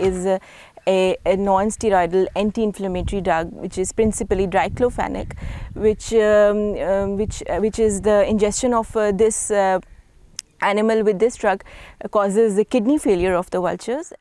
is a, a, a non-steroidal anti-inflammatory drug which is principally diclofenac which um, um, which uh, which is the ingestion of uh, this uh, animal with this drug causes the kidney failure of the vultures.